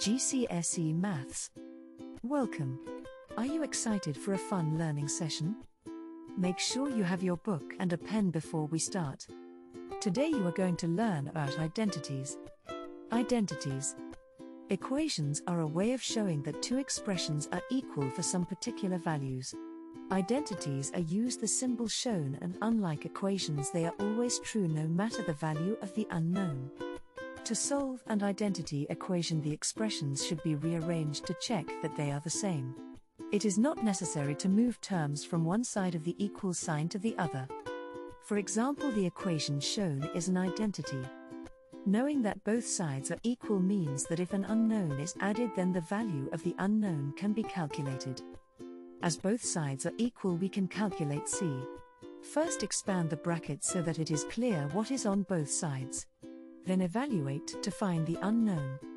GCSE Maths. Welcome. Are you excited for a fun learning session? Make sure you have your book and a pen before we start. Today you are going to learn about identities. Identities. Equations are a way of showing that two expressions are equal for some particular values. Identities are used the symbol shown and unlike equations they are always true no matter the value of the unknown. To solve an identity equation the expressions should be rearranged to check that they are the same. It is not necessary to move terms from one side of the equal sign to the other. For example the equation shown is an identity. Knowing that both sides are equal means that if an unknown is added then the value of the unknown can be calculated. As both sides are equal we can calculate C. First expand the bracket so that it is clear what is on both sides. Then evaluate to find the unknown.